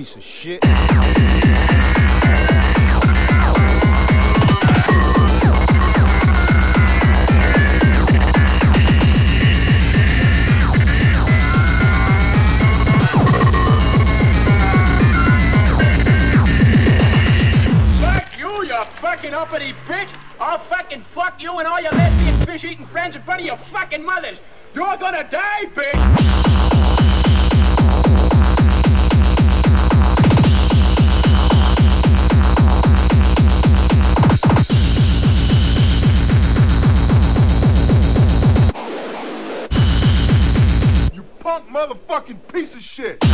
piece of shit. Fuck you, you fucking uppity bitch! I'll fucking fuck you and all your lesbian fish-eating friends in front of your fucking mothers! You're gonna die, bitch! Piece of shit.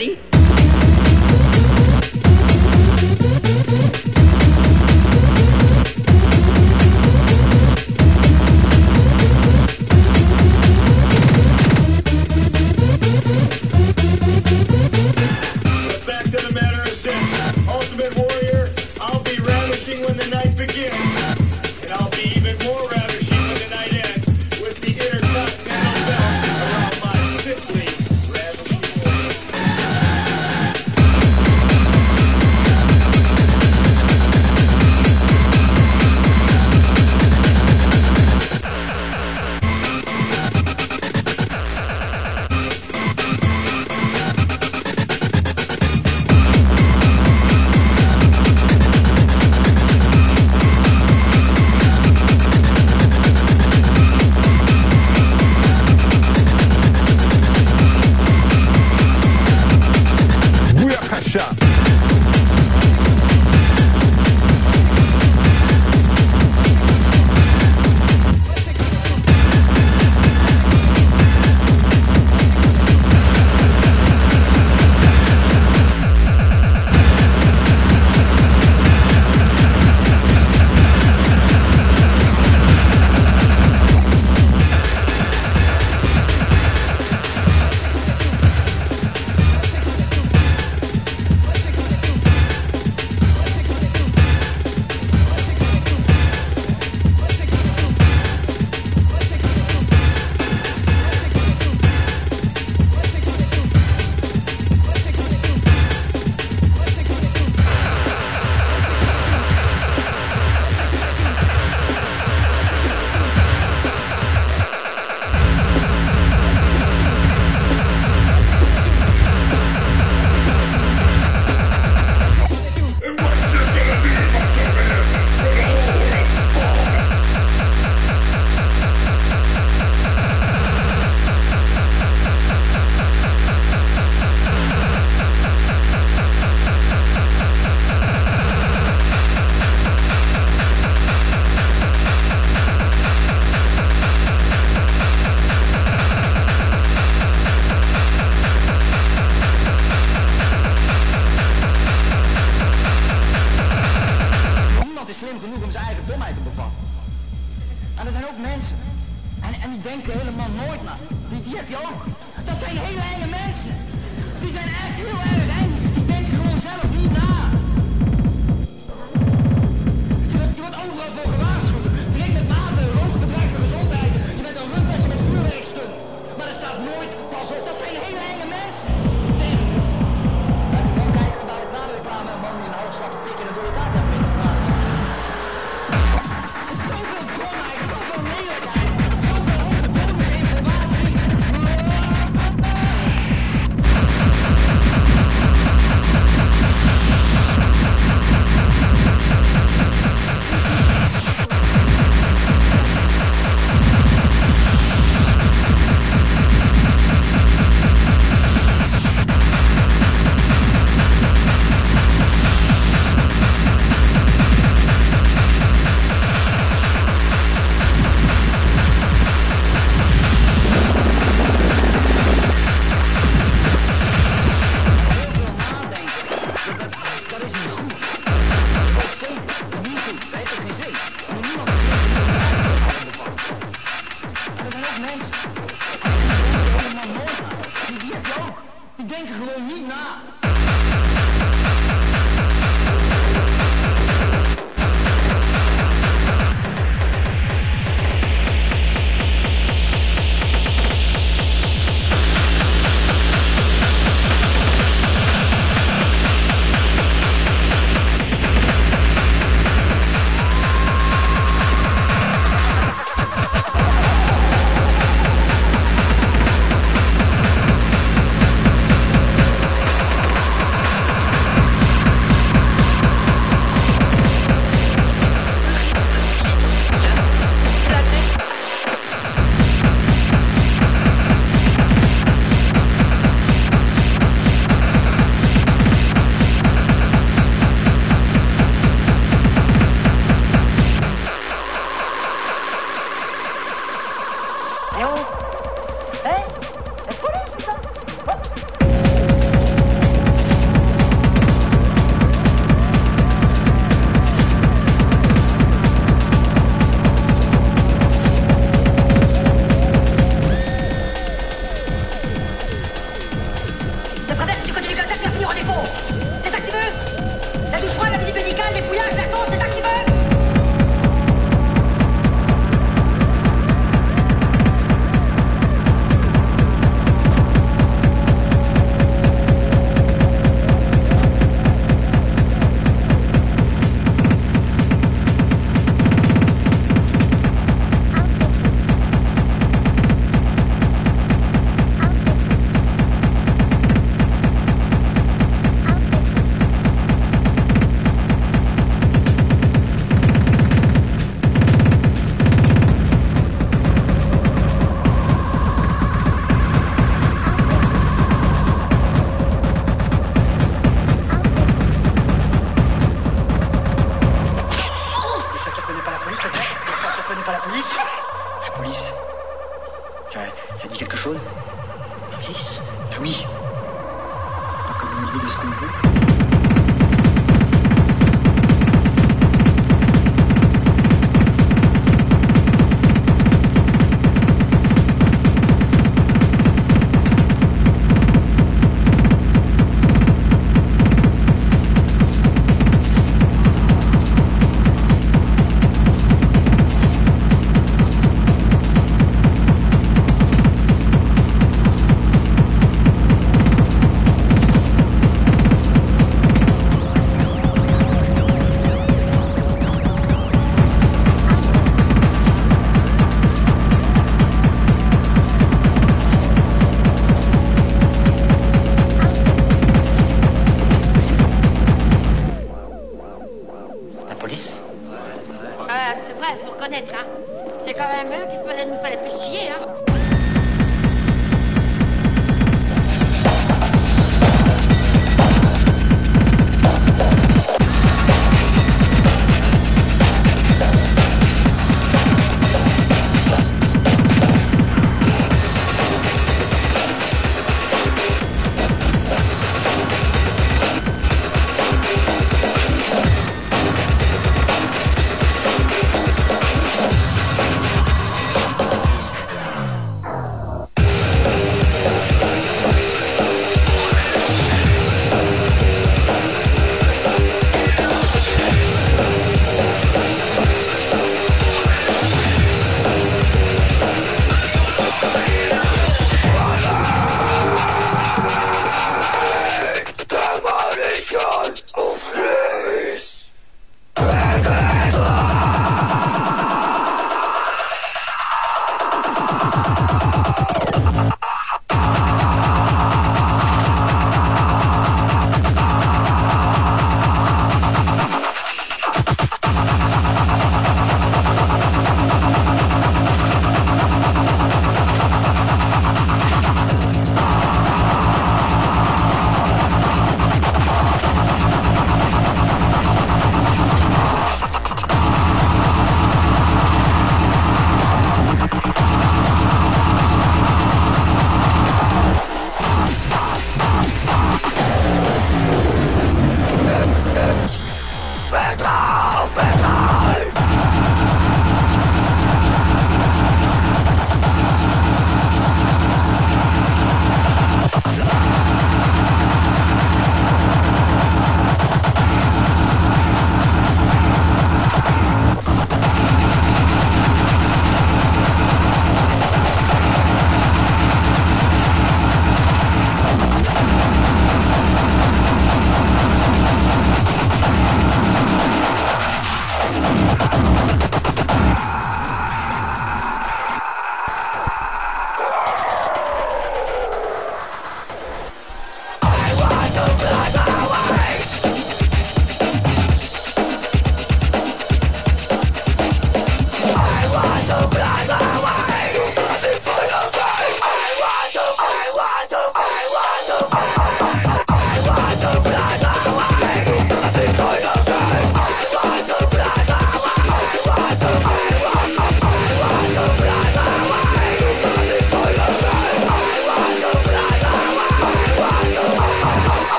Ready?